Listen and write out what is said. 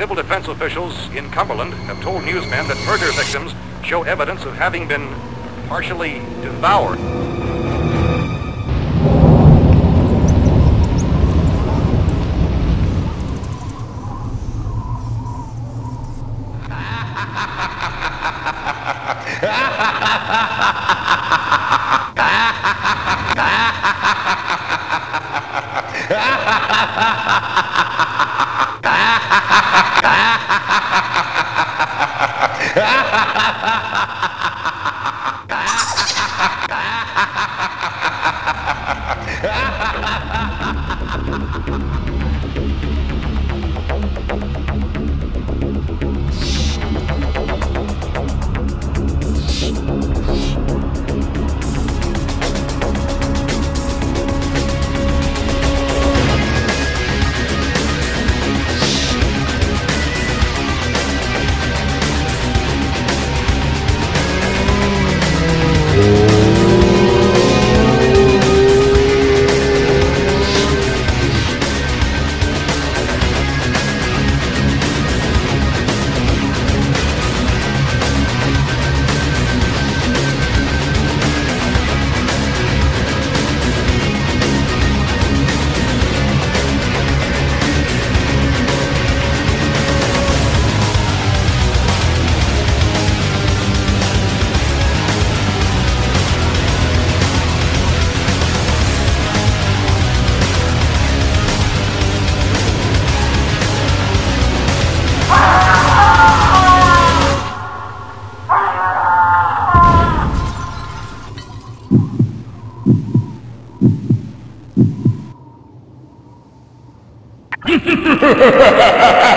civil defense officials in Cumberland have told newsmen that murder victims show evidence of having been partially devoured. Ha ha ha ha!